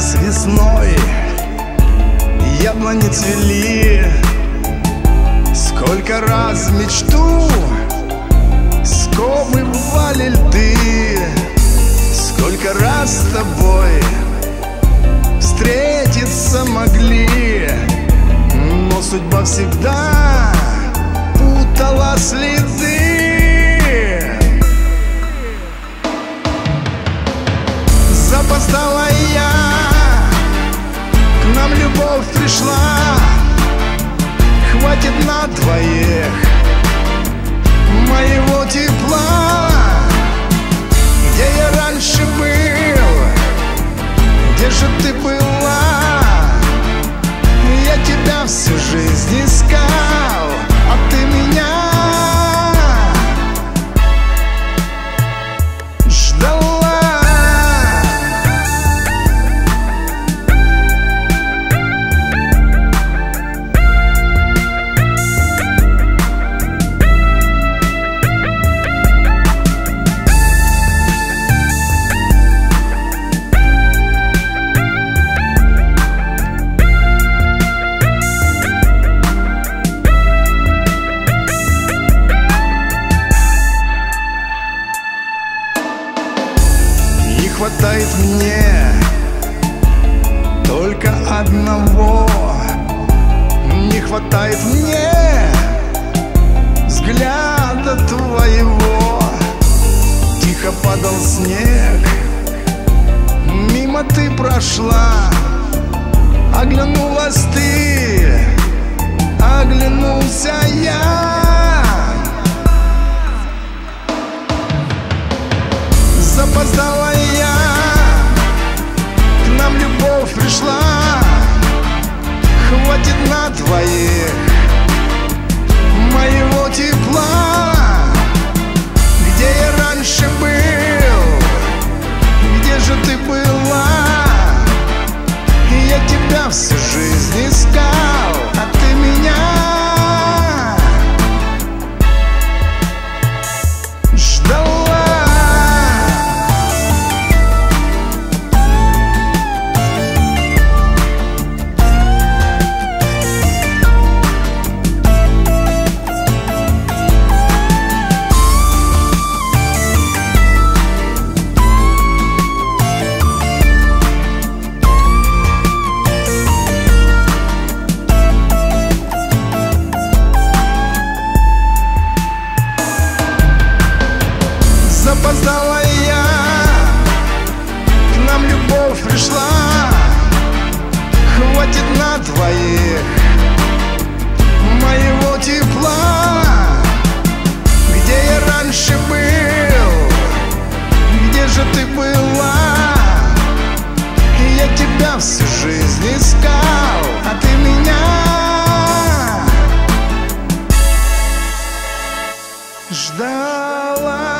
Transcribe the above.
Раз весной. Яблони цвели. Сколько раз мечту сковывали льды. Сколько раз с тобой встретиться могли. Но судьба всегда путала следы хватает мне только одного. Не хватает мне взгляда твоего. Тихо падал снег Мимо ты прошла. Оглянулась ты Оглянулся я. Запоздала я нам любовь пришла. Хватит на двоих Моего тепла любовь пришла. Хватит на двоих Моего тепла. Где я раньше был? Где же ты была? Я тебя всю жизнь искал А ты меня. Ждала.